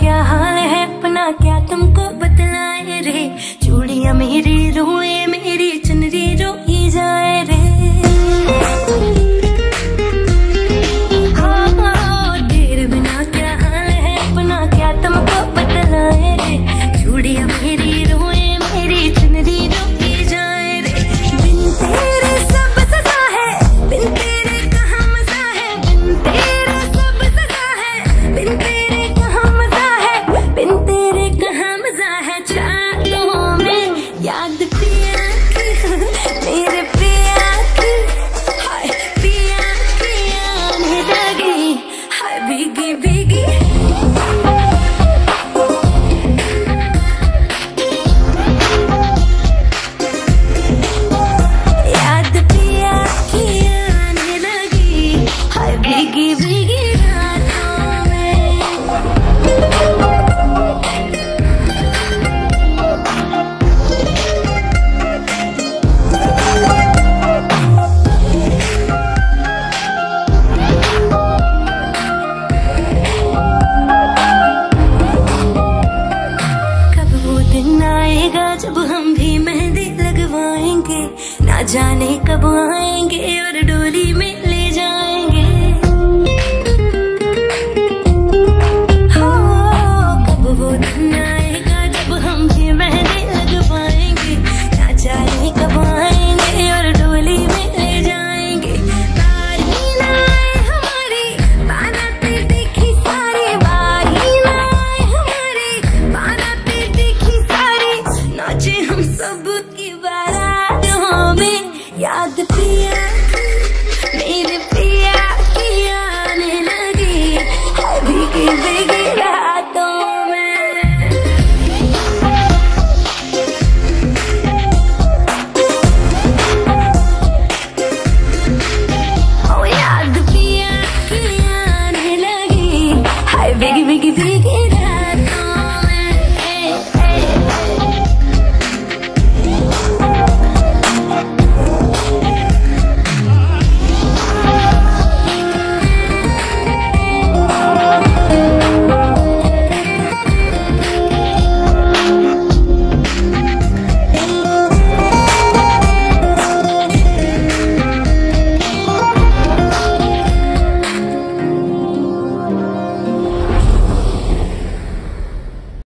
क्या हाल है? अपना क्या तुमको बता आएगा जब हम भी मेहंदी लगवाएँगे। ना जाने कब आएँगे और डोली में सब की बारातों में याद पिया